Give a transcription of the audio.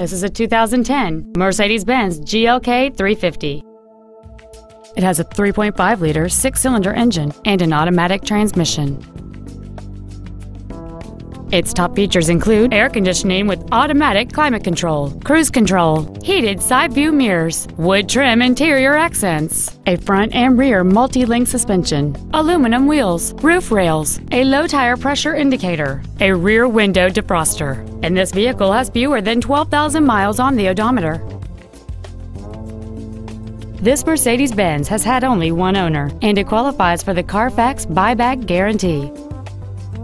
This is a 2010 Mercedes-Benz GLK 350. It has a 3.5-liter six-cylinder engine and an automatic transmission. Its top features include air conditioning with automatic climate control, cruise control, heated side view mirrors, wood trim interior accents, a front and rear multi-link suspension, aluminum wheels, roof rails, a low tire pressure indicator, a rear window defroster, and this vehicle has fewer than 12,000 miles on the odometer. This Mercedes-Benz has had only one owner, and it qualifies for the Carfax buyback guarantee.